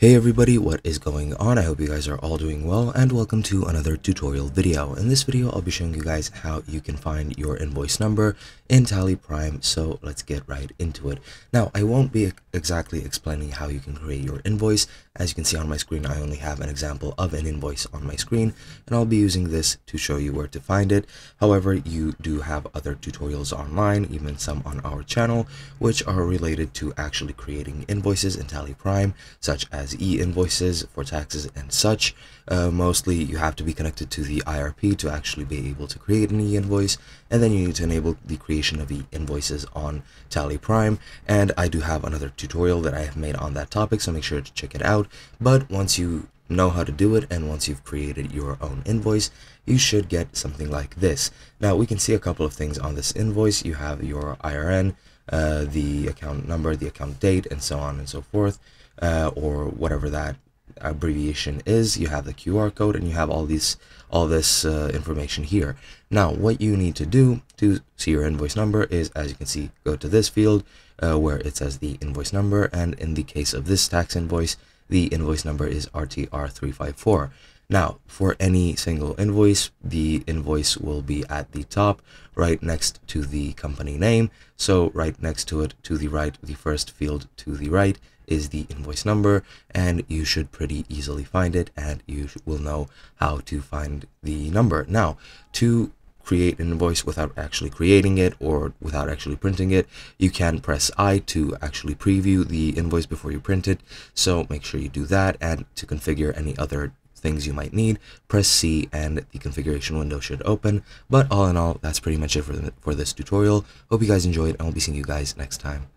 Hey everybody, what is going on? I hope you guys are all doing well and welcome to another tutorial video. In this video, I'll be showing you guys how you can find your invoice number in Tally Prime, so let's get right into it. Now, I won't be exactly explaining how you can create your invoice. As you can see on my screen, I only have an example of an invoice on my screen, and I'll be using this to show you where to find it. However, you do have other tutorials online, even some on our channel, which are related to actually creating invoices in Tally Prime, such as e-invoices for taxes and such. Uh, mostly, you have to be connected to the IRP to actually be able to create an e-invoice, and then you need to enable the creation of e-invoices on Tally Prime, and I do have another tutorial that I have made on that topic, so make sure to check it out. But once you know how to do it and once you've created your own invoice you should get something like this now we can see a couple of things on this invoice you have your IRN uh, the account number the account date and so on and so forth uh, or whatever that abbreviation is you have the QR code and you have all these all this uh, information here. Now what you need to do to see your invoice number is as you can see go to this field uh, where it says the invoice number. And in the case of this tax invoice the invoice number is RTR354 now for any single invoice the invoice will be at the top right next to the company name so right next to it to the right the first field to the right is the invoice number and you should pretty easily find it and you will know how to find the number. Now, to create an invoice without actually creating it or without actually printing it, you can press I to actually preview the invoice before you print it. So make sure you do that and to configure any other things you might need, press C and the configuration window should open. But all in all, that's pretty much it for, the, for this tutorial. Hope you guys enjoyed and I'll be seeing you guys next time.